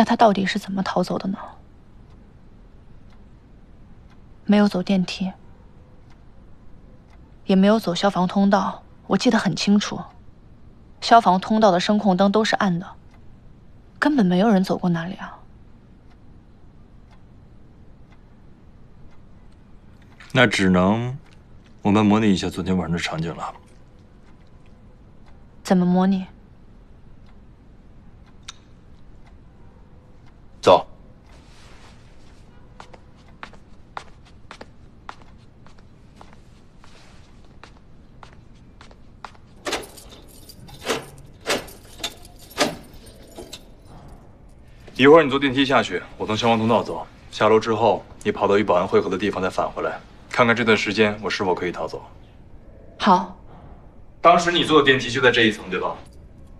那他到底是怎么逃走的呢？没有走电梯，也没有走消防通道，我记得很清楚。消防通道的声控灯都是暗的，根本没有人走过那里啊。那只能我们模拟一下昨天晚上的场景了。怎么模拟？一会儿你坐电梯下去，我从消防通道走。下楼之后，你跑到与保安汇合的地方再返回来，看看这段时间我是否可以逃走。好。当时你坐的电梯就在这一层，对吧？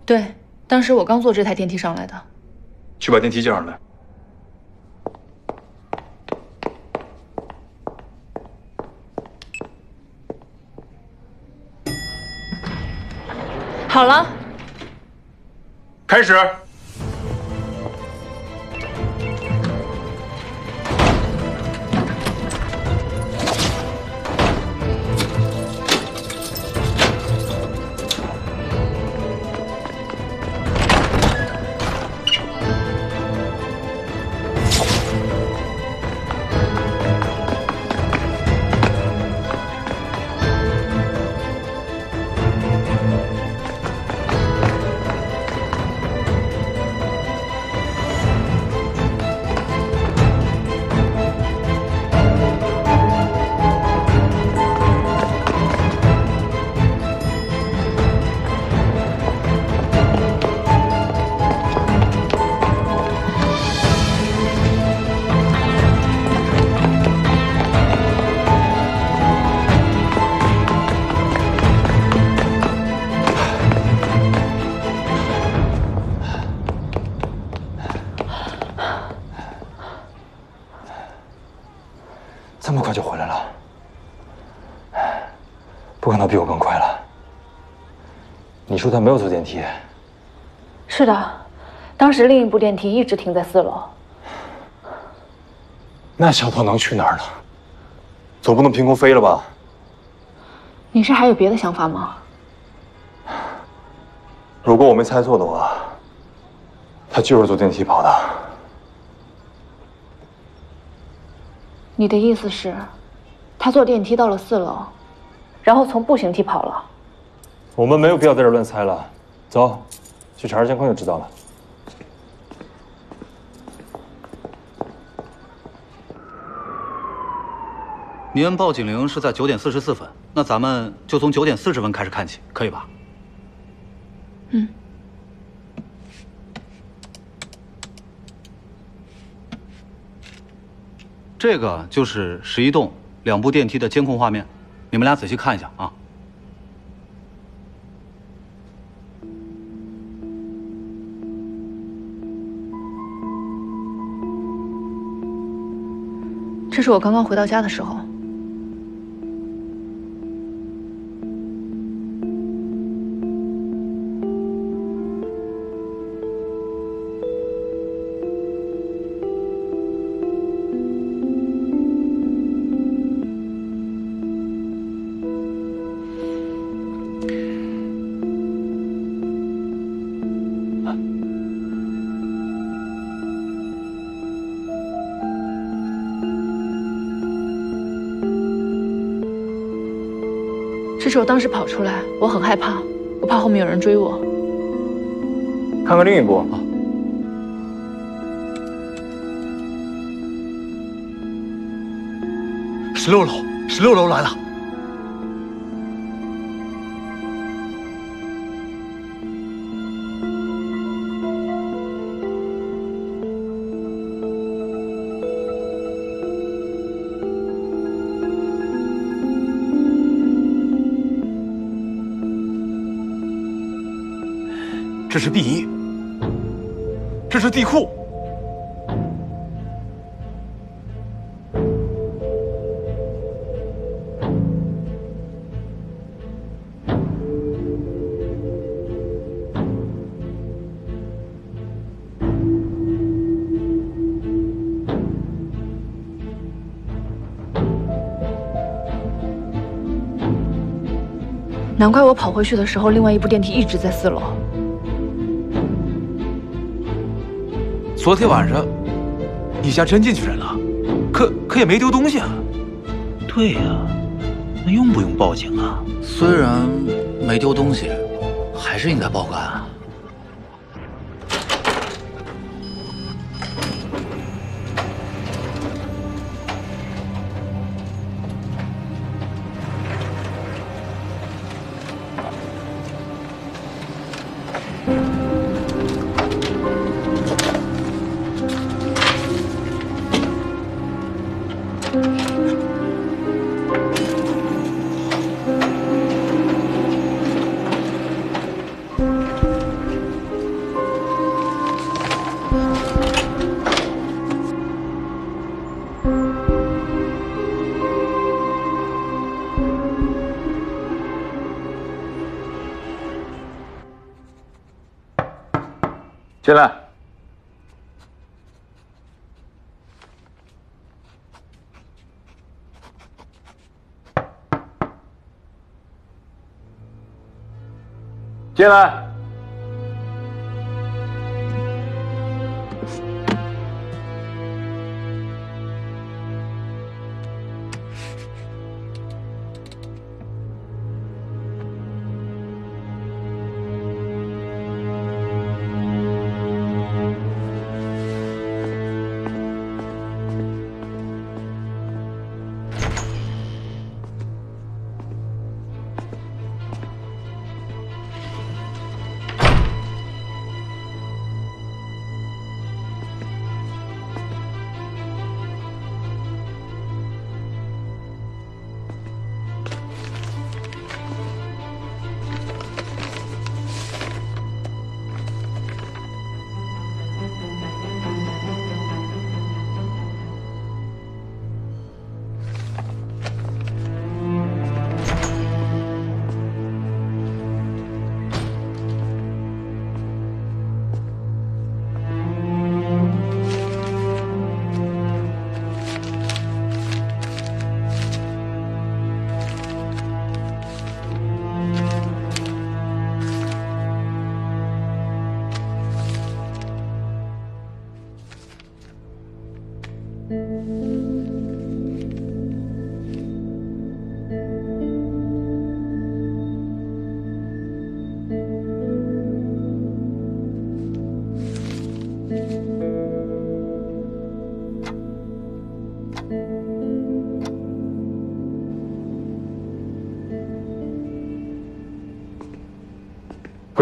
对，当时我刚坐这台电梯上来的。去把电梯叫上来。好了，开始。说他没有坐电梯。是的，当时另一部电梯一直停在四楼。那小偷能去哪儿呢？总不能凭空飞了吧？你是还有别的想法吗？如果我没猜错的话，他就是坐电梯跑的。你的意思是，他坐电梯到了四楼，然后从步行梯跑了？我们没有必要在这乱猜了，走，去查查监控就知道了。您报警铃是在九点四十四分，那咱们就从九点四十分开始看起，可以吧？嗯。这个就是十一栋两部电梯的监控画面，你们俩仔细看一下啊。这是我刚刚回到家的时候。是我当时跑出来，我很害怕，我怕后面有人追我。看看另一部啊，十六楼，十六楼来了。这是第一，这是地库。难怪我跑回去的时候，另外一部电梯一直在四楼。昨天晚上，你家真进去人了，可可也没丢东西啊。对呀，那用不用报警啊？虽然没丢东西，还是应该报个案啊。进来。进来。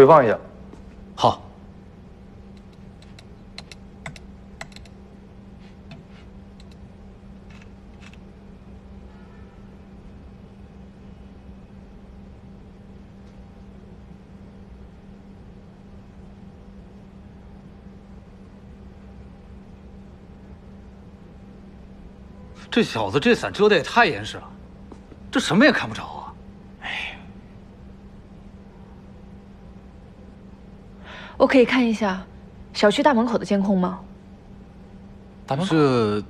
回放一下。好。这小子这伞遮的也太严实了，这什么也看不着啊！哎我可以看一下小区大门口的监控吗？大门口这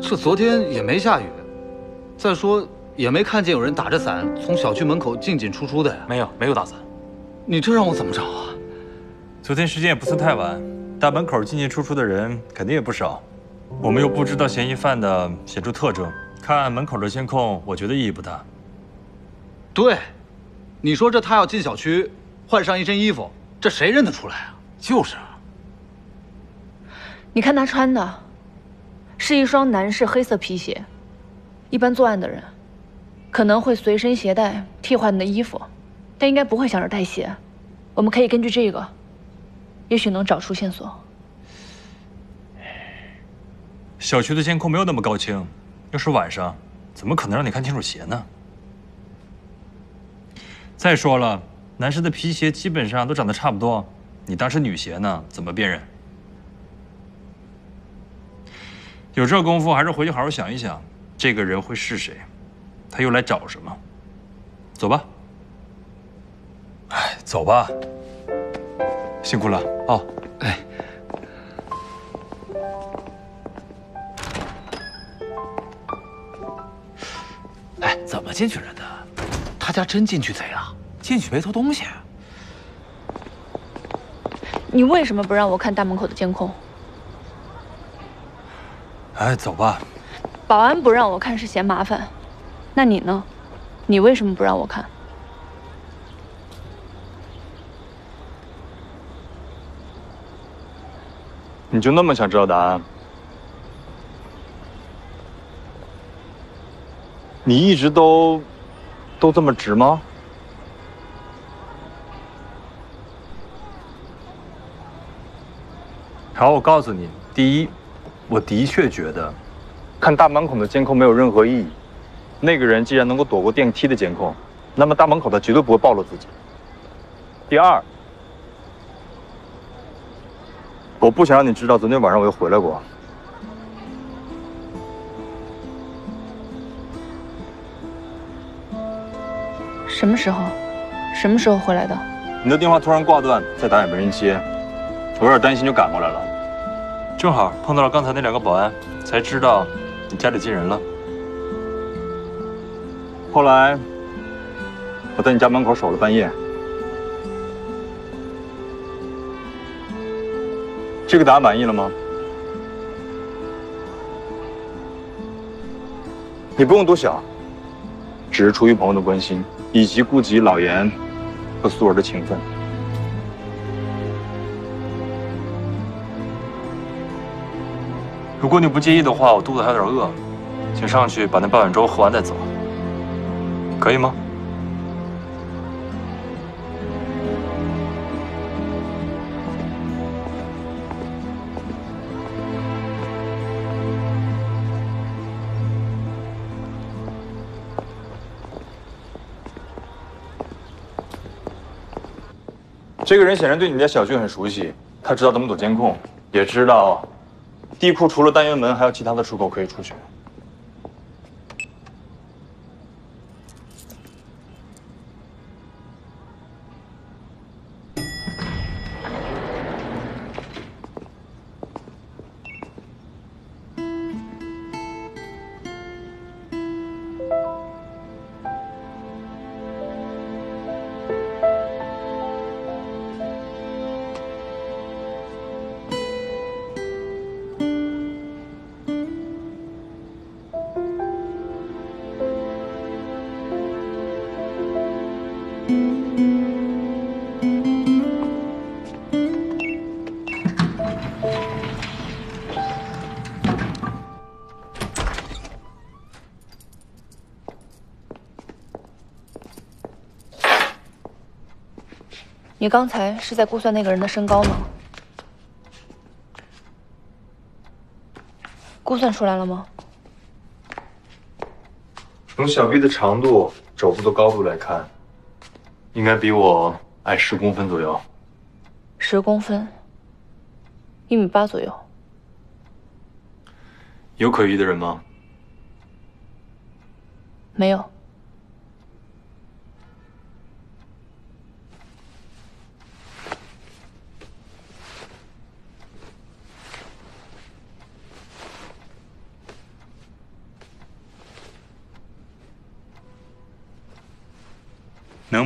这昨天也没下雨，再说也没看见有人打着伞从小区门口进进出出的呀。没有没有打伞，你这让我怎么找啊？昨天时间也不算太晚，大门口进进出出的人肯定也不少。我们又不知道嫌疑犯的显著特征，看门口的监控，我觉得意义不大。对，你说这他要进小区，换上一身衣服，这谁认得出来啊？就是啊。你看他穿的，是一双男士黑色皮鞋。一般作案的人可能会随身携带替换的衣服，但应该不会想着带鞋。我们可以根据这个，也许能找出线索。小区的监控没有那么高清，要是晚上，怎么可能让你看清楚鞋呢？再说了，男士的皮鞋基本上都长得差不多，你当是女鞋呢，怎么辨认？有这功夫，还是回去好好想一想，这个人会是谁？他又来找什么？走吧。哎，走吧。辛苦了哦。哎，怎么进去人的？他家真进去贼了？进去没偷东西。你为什么不让我看大门口的监控？哎，走吧。保安不让我看是嫌麻烦，那你呢？你为什么不让我看？你就那么想知道答案？你一直都都这么直吗？好，我告诉你，第一，我的确觉得看大门口的监控没有任何意义。那个人既然能够躲过电梯的监控，那么大门口他绝对不会暴露自己。第二，我不想让你知道昨天晚上我又回来过。什么时候？什么时候回来的？你的电话突然挂断，再打也没人接，我有点担心，就赶过来了。正好碰到了刚才那两个保安，才知道你家里进人了。后来我在你家门口守了半夜。这个答案满意了吗？你不用多想，只是出于朋友的关心，以及顾及老严和苏儿的情分。如果你不介意的话，我肚子还有点饿，请上去把那半碗粥喝完再走，可以吗？这个人显然对你家小区很熟悉，他知道怎么躲监控，也知道地库除了单元门还有其他的出口可以出去。你刚才是在估算那个人的身高吗？估算出来了吗？从小臂的长度、肘部的高度来看，应该比我矮十公分左右。十公分，一米八左右。有可疑的人吗？没有。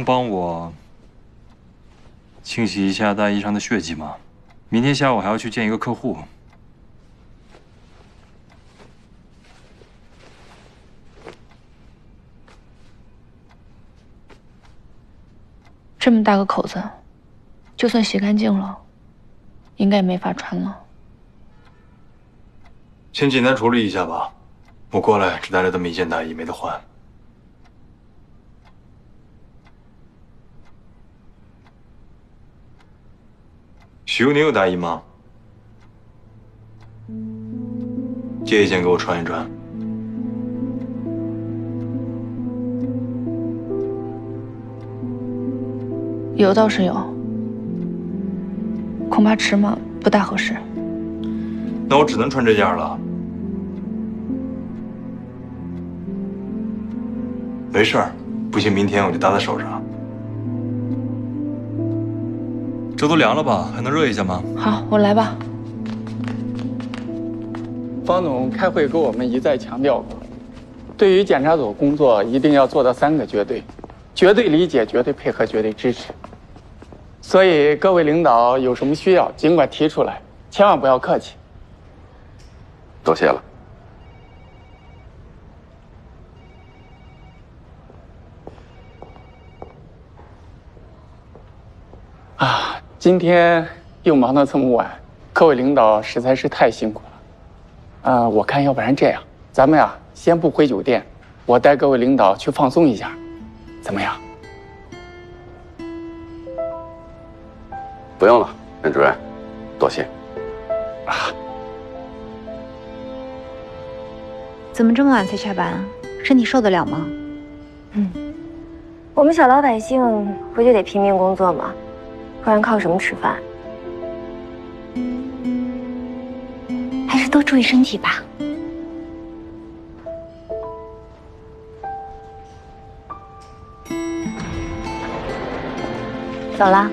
能帮我清洗一下大衣上的血迹吗？明天下午还要去见一个客户。这么大个口子，就算洗干净了，应该也没法穿了。先简单处理一下吧。我过来只带了这么一件大衣，没得换。许茹，你有大衣吗？借一件给我穿一穿。有倒是有，恐怕尺码不大合适。那我只能穿这件了。没事儿，不行明天我就搭在手上。这都凉了吧？还能热一下吗？好，我来吧。方总开会跟我们一再强调过，对于检查组工作一定要做到三个绝对：绝对理解、绝对配合、绝对支持。所以各位领导有什么需要，尽管提出来，千万不要客气。多谢了。啊，今天又忙到这么晚，各位领导实在是太辛苦了。啊，我看要不然这样，咱们呀先不回酒店，我带各位领导去放松一下，怎么样？不用了，任主任，多谢。啊，怎么这么晚才下班啊？身体受得了吗？嗯我们小老百姓不就得拼命工作吗？不然靠什么吃饭？还是多注意身体吧。走了。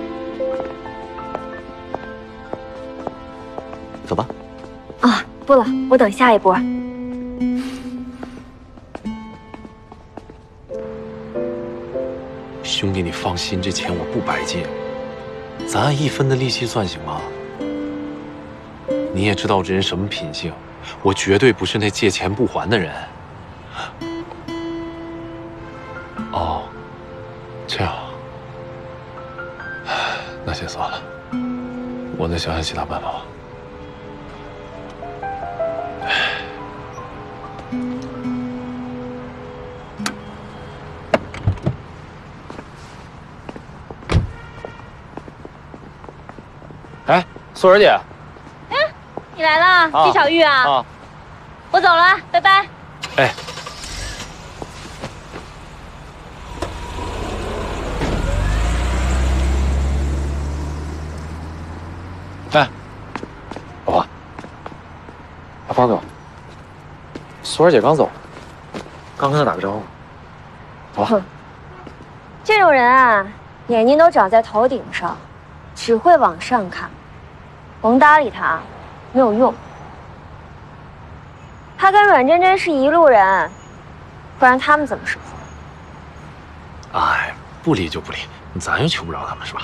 走吧。啊，不了，我等下一波。兄弟，你放心，这钱我不白借，咱按一分的利息算行吗？你也知道我这人什么品性，我绝对不是那借钱不还的人。哦，这样，那先算了，我再想想其他办法吧。素儿姐，哎你来了，啊季小玉啊，啊，我走了，拜拜。哎，哎，老婆，把包给我，素儿姐刚走，刚跟她打个招呼。走吧。这种人啊，眼睛都长在头顶上，只会往上看，甭搭理他，没有用。他跟阮真真是一路人，不然他们怎么生活？哎，不理就不理，咱又求不着他们是吧？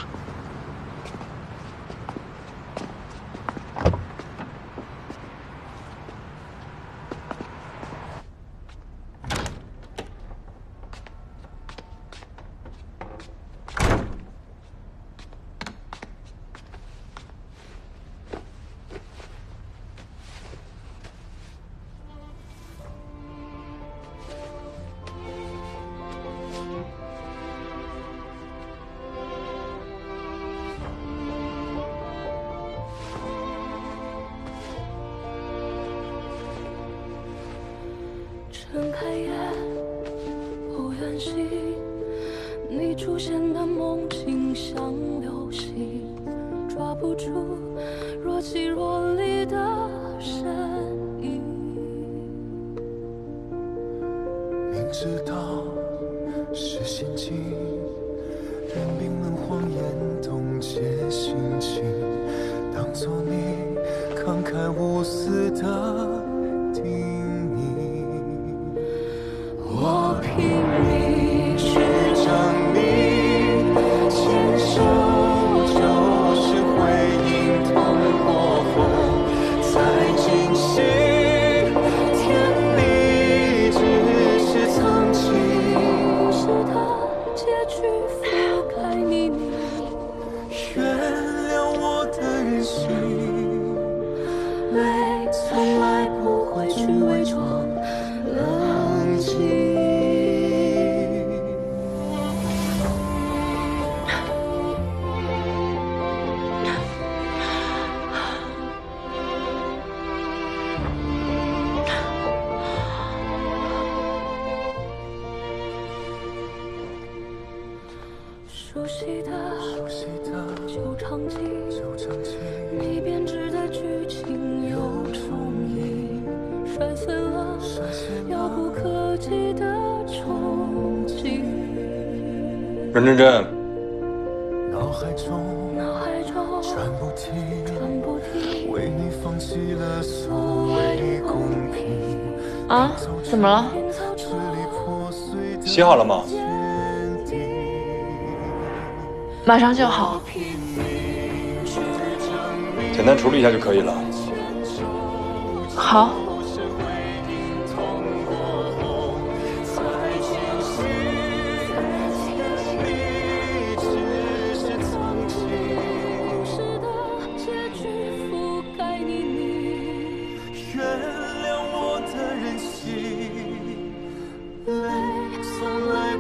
任真真，脑海中脑海中转不停，转不停，为你放弃了所谓公平。啊，怎么了？洗好了吗？马上就好。简单处理一下就可以了。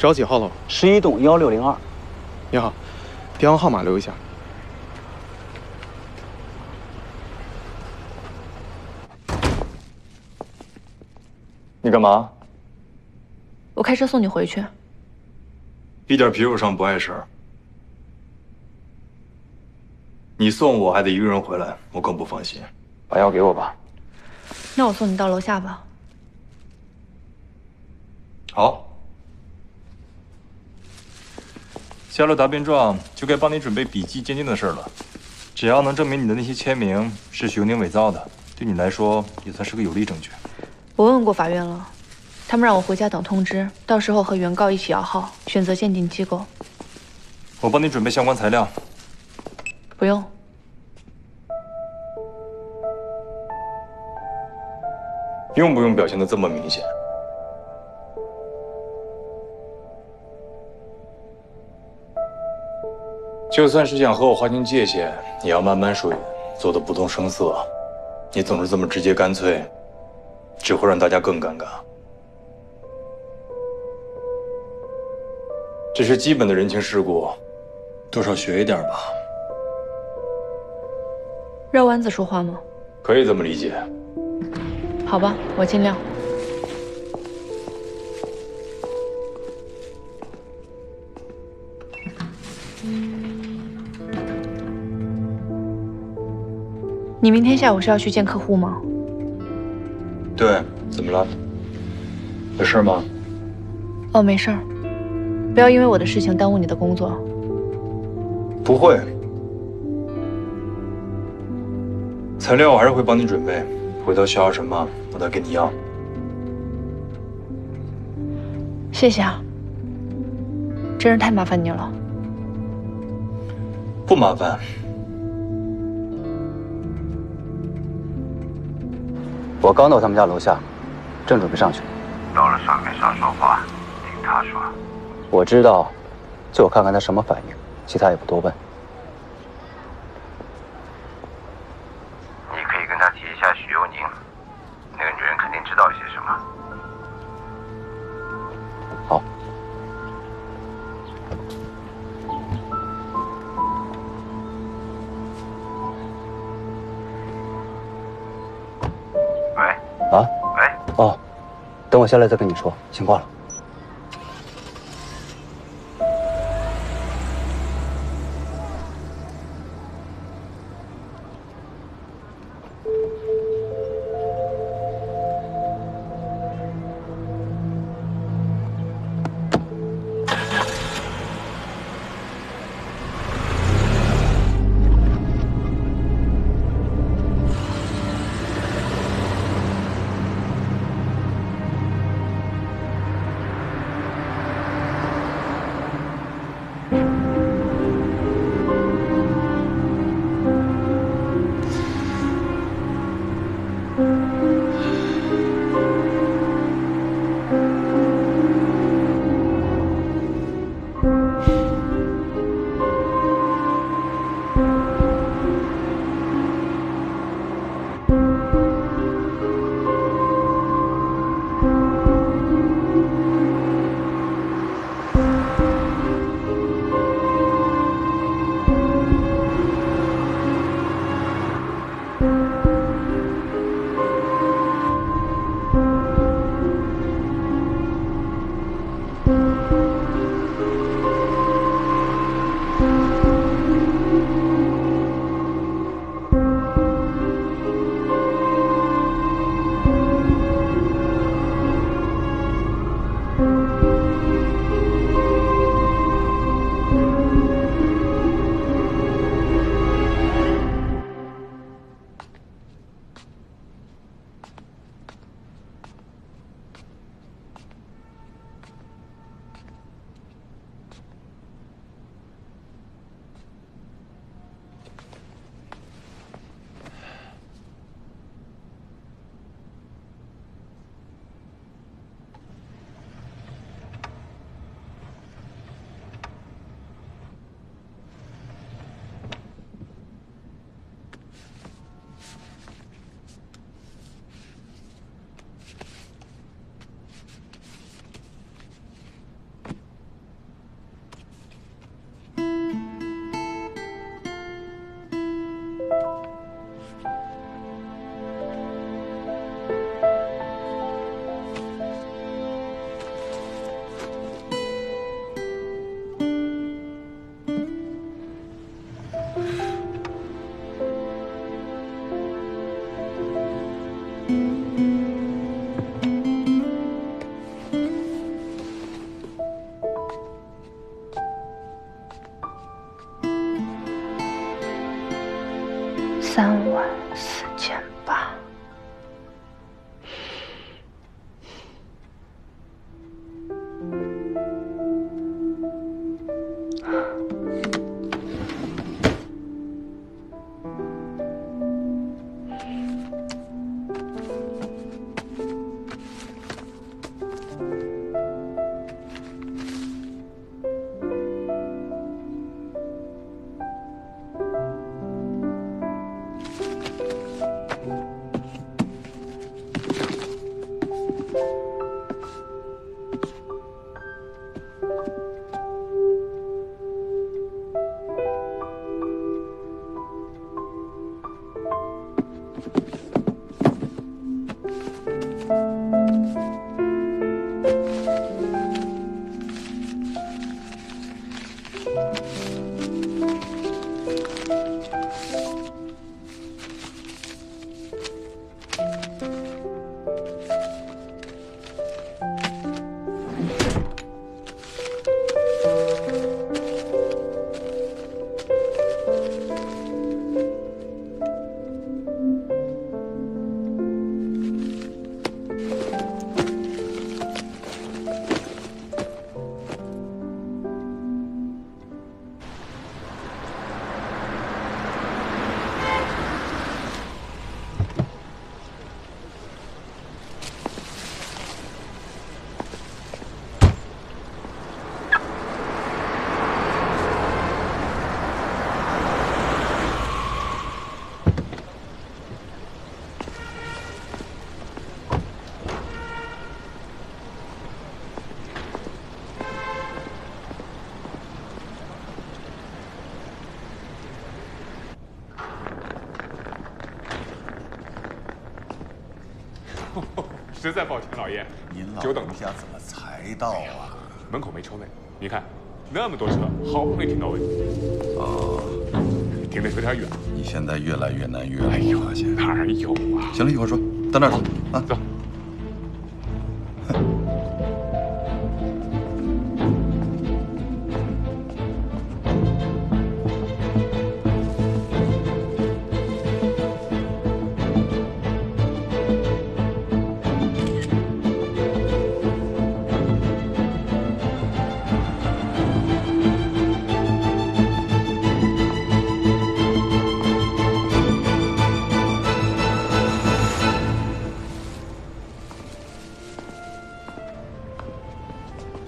找几号楼？十一栋幺六零二。你好，电话号码留一下。你干嘛？我开车送你回去。一点皮肉伤不碍事儿。你送我还得一个人回来，我更不放心。把药给我吧。那我送你到楼下吧。好，下了答辩状，就该帮你准备笔迹鉴定的事了。只要能证明你的那些签名是徐永宁伪造的，对你来说也算是个有力证据。我问过法院了，他们让我回家等通知，到时候和原告一起摇号，选择鉴定机构。我帮你准备相关材料。不用。用不用表现的这么明显？就算是想和我划清界限，也要慢慢说，做的不动声色。你总是这么直接干脆，只会让大家更尴尬。这是基本的人情世故，多少学一点吧。绕弯子说话吗？可以这么理解。好吧，我尽量。你明天下午是要去见客户吗？对，怎么了？有事吗？哦，没事儿。不要因为我的事情耽误你的工作。不会。材料我还是会帮你准备，回头需要什么我再跟你要。谢谢啊，真是太麻烦你了。不麻烦。我刚到他们家楼下，正准备上去。到了上面少说话，听他说。我知道，就看看他什么反应，其他也不多问。等我下来再跟你说，先挂了。Música 实在抱歉，老爷，您老久等人家怎么才到啊？门口没车位，你看那么多车，好不容易停到位，哦，停的有点远。你现在越来越难约了，哎呦我发现。哪有啊？行了，一会儿说，到那儿走啊。走。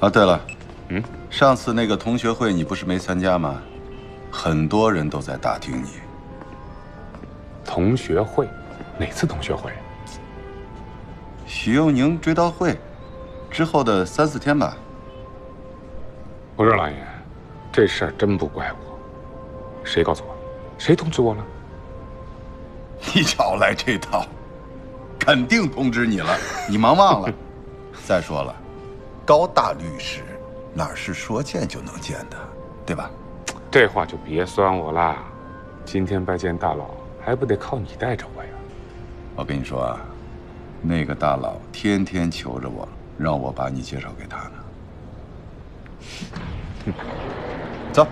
啊，对了，嗯，上次那个同学会你不是没参加吗？很多人都在打听你。同学会，哪次同学会？许佑宁追悼会之后的三四天吧。我说老爷，这事儿真不怪我，谁告诉我？谁通知我了？你少来这套，肯定通知你了，你忙忘了。再说了，高大律师哪是说见就能见的，对吧？这话就别酸我啦。今天拜见大佬，还不得靠你带着我呀？我跟你说啊，那个大佬天天求着我，让我把你介绍给他呢。走。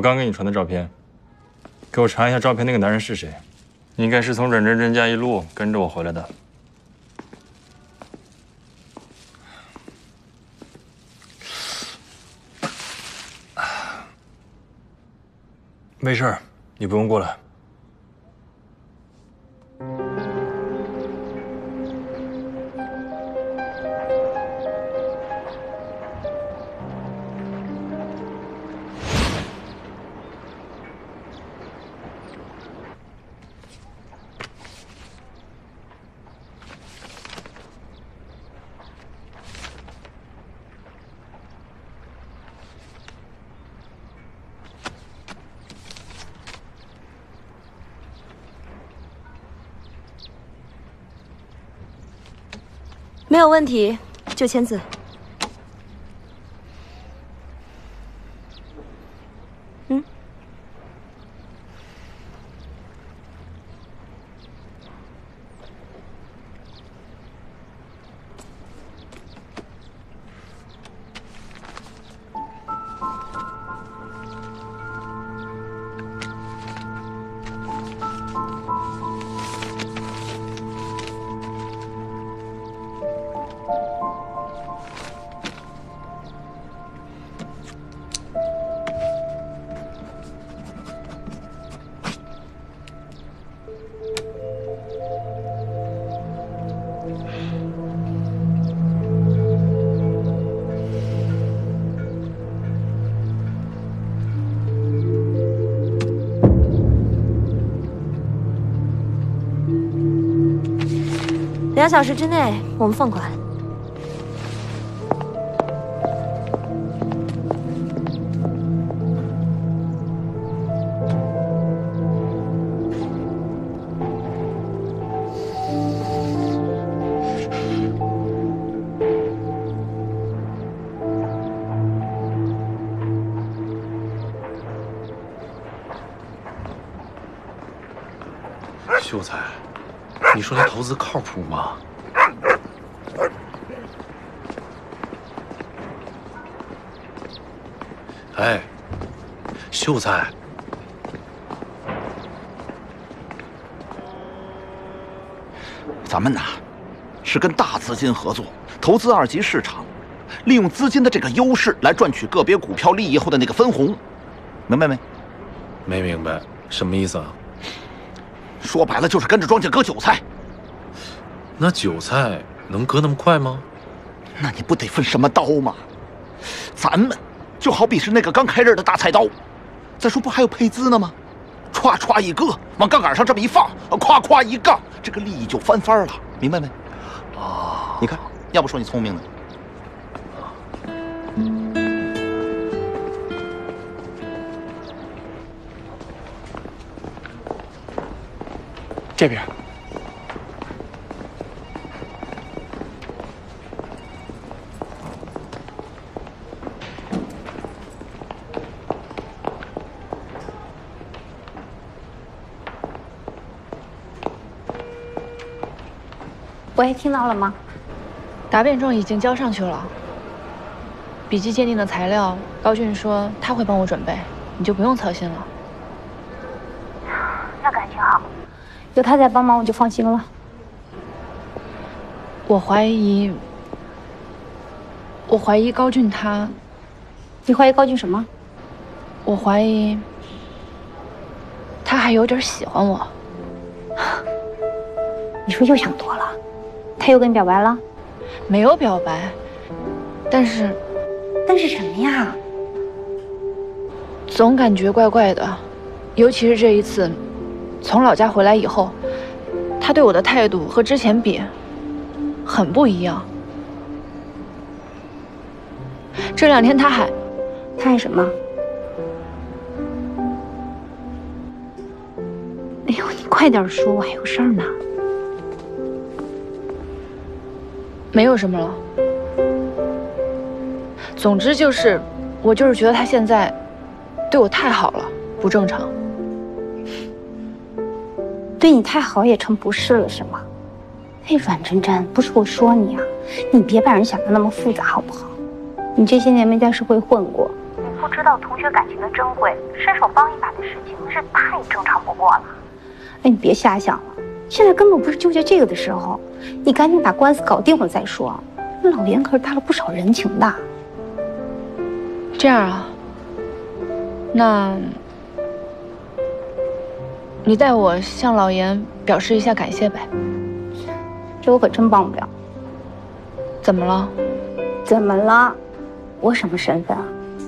我刚给你传的照片，给我查一下照片那个男人是谁？应该是从阮真真家一路跟着我回来的。没事儿，你不用过来。没有问题，就签字。小时之内我们放款。靠谱吗？哎，秀才，咱们呐，是跟大资金合作，投资二级市场，利用资金的这个优势来赚取个别股票利益后的那个分红，明白没？没明白，什么意思啊？说白了就是跟着庄家割韭菜。那韭菜能割那么快吗？那你不得分什么刀吗？咱们就好比是那个刚开刃的大菜刀，再说不还有配资呢吗？歘歘一割，往杠杆上这么一放，咵咵一杠，这个利益就翻番了，明白没？啊，你看，要不说你聪明呢。这边。喂，听到了吗？答辩状已经交上去了。笔迹鉴定的材料，高俊说他会帮我准备，你就不用操心了。那感情好，有他在帮忙我就放心了。我怀疑，我怀疑高俊他，你怀疑高俊什么？我怀疑他还有点喜欢我。你说又想多了？他又跟你表白了？没有表白，但是，但是什么呀？总感觉怪怪的，尤其是这一次，从老家回来以后，他对我的态度和之前比，很不一样。这两天他还，他还什么？哎呦，你快点说，我还有事儿呢。没有什么了。总之就是，我就是觉得他现在对我太好了，不正常。对你太好也成不是了是吗？哎，阮真真，不是我说你啊，你别把人想的那么复杂好不好？你这些年没在社会混过，你不知道同学感情的珍贵，伸手帮一把的事情是太正常不过了。哎，你别瞎想了，现在根本不是纠结这个的时候，你赶紧把官司搞定了再说。老严可是搭了不少人情的。这样啊，那你代我向老严表示一下感谢呗。这我可真帮不了。怎么了？怎么了？我什么身份啊？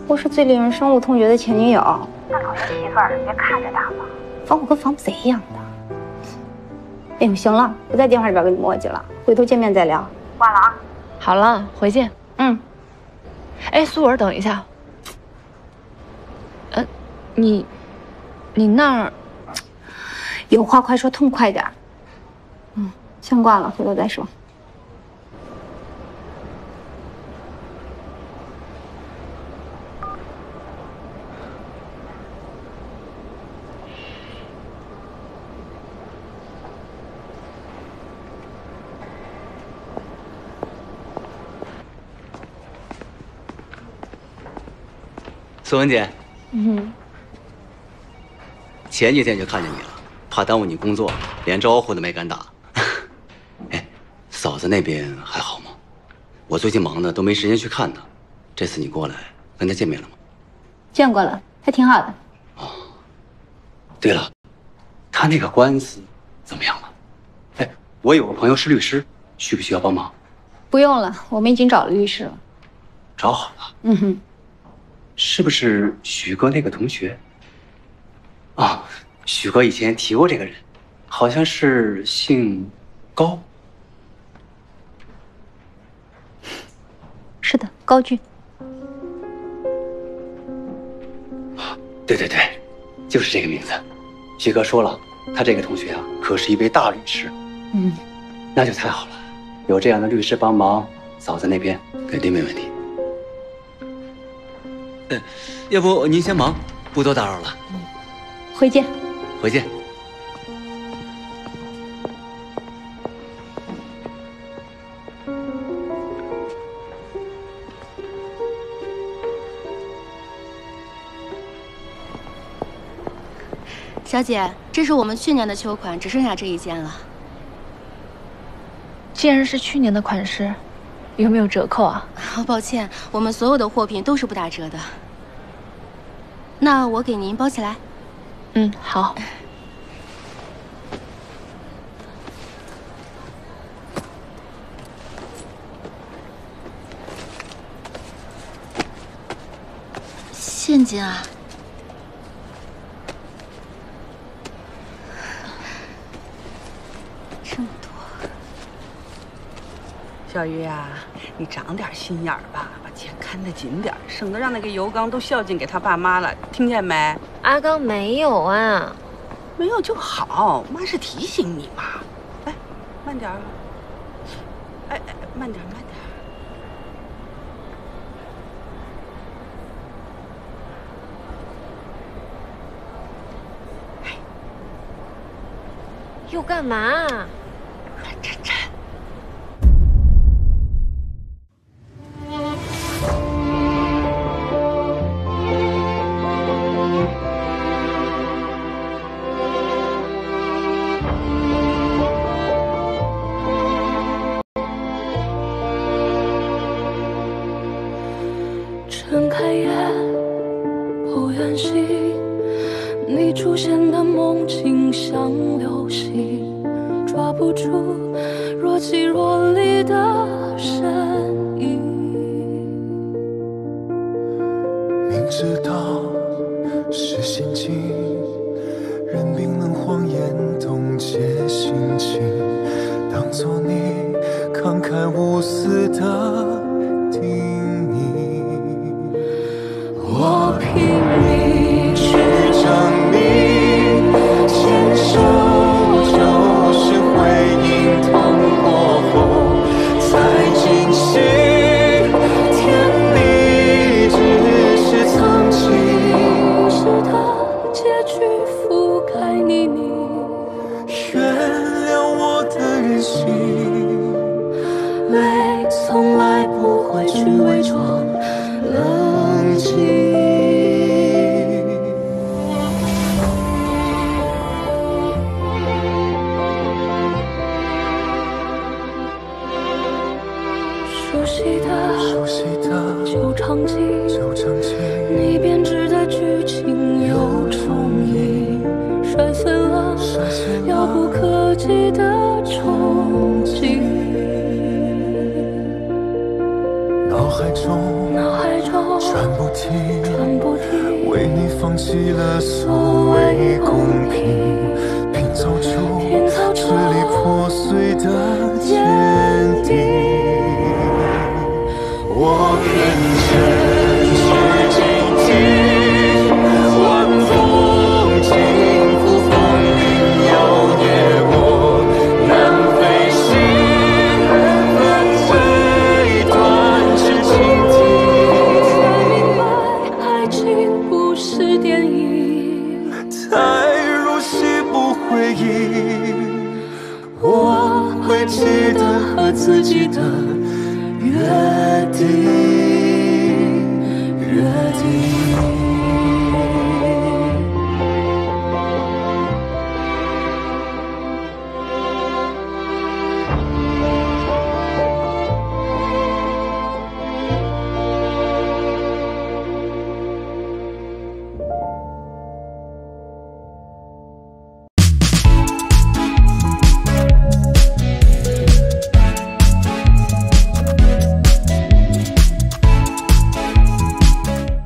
我是最令人深恶痛绝的前女友。那老严媳妇儿别看着他了，防我跟防贼一样的。哎呦，行了，不在电话里边跟你磨叽了，回头见面再聊。挂了啊。好了，回见。嗯。哎，苏文，等一下。呃，你，你那儿有话快说，痛快点儿。嗯，先挂了，回头再说。苏文姐，嗯，前几天就看见你了，怕耽误你工作，连招呼都没敢打。哎，嫂子那边还好吗？我最近忙的都没时间去看她。这次你过来跟她见面了吗？见过了，还挺好的。哦对了，他那个官司怎么样了？哎，我有个朋友是律师，需不需要帮忙？不用了，我们已经找了律师了。找好了，嗯哼，是不是许哥那个同学？啊，许哥以前提过这个人，好像是姓高。是的，高俊。对对对，就是这个名字。许哥说了，他这个同学啊，可是一位大律师。嗯，那就太好了，有这样的律师帮忙，嫂子那边肯定没问题。嗯，要不您先忙，不多打扰了。回见。回见。小姐，这是我们去年的秋款，只剩下这一件了。既然是去年的款式，有没有折扣啊？抱歉，我们所有的货品都是不打折的。那我给您包起来。嗯，好。现金啊？这么多。小鱼啊、你长点心眼儿吧，看得紧点，省得让那个油缸都孝敬给他爸妈了，听见没？阿刚没有啊，没有就好，妈是提醒你嘛。哎，慢点儿。哎哎，慢点，慢点哎。又干嘛？睁开眼，不愿醒，你出现的梦境像流星，抓不住若即若离的身影。不可及的憧憬。脑海中，脑海中转不停，转不停，为你放弃了所谓公平，拼凑出拼凑出支离破碎的坚定。